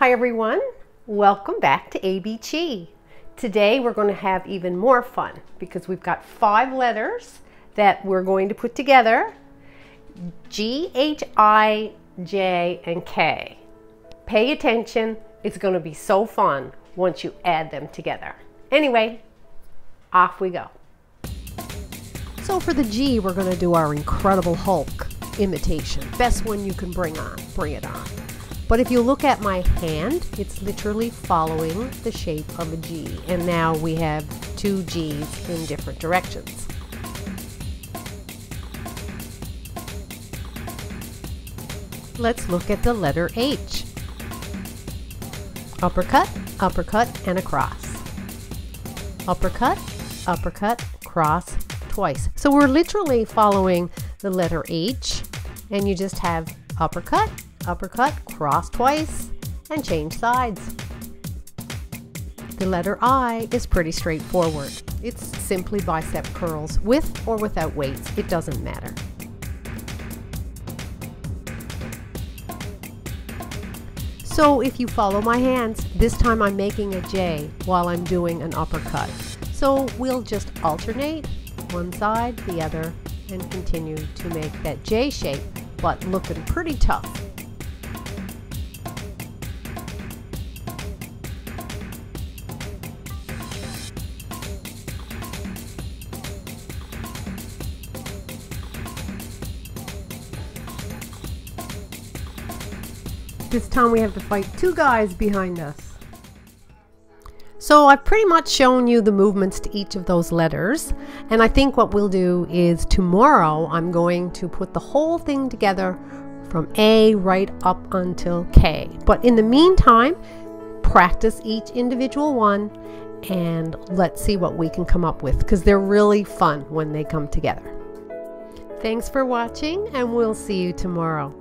Hi everyone, welcome back to ABChi. Today we're going to have even more fun because we've got five letters that we're going to put together. G, H, I, J, and K. Pay attention, it's going to be so fun once you add them together. Anyway, off we go. So for the G, we're going to do our Incredible Hulk imitation. Best one you can bring on, bring it on. But if you look at my hand, it's literally following the shape of a G. And now we have two G's in different directions. Let's look at the letter H. Uppercut, uppercut, and a cross. Uppercut, uppercut, cross, twice. So we're literally following the letter H, and you just have uppercut, uppercut, cross twice, and change sides. The letter I is pretty straightforward. It's simply bicep curls, with or without weights, it doesn't matter. So if you follow my hands, this time I'm making a J while I'm doing an uppercut. So we'll just alternate one side, the other, and continue to make that J shape, but looking pretty tough. This time we have to fight two guys behind us. So I've pretty much shown you the movements to each of those letters. And I think what we'll do is tomorrow I'm going to put the whole thing together from A right up until K. But in the meantime, practice each individual one and let's see what we can come up with because they're really fun when they come together. Thanks for watching and we'll see you tomorrow.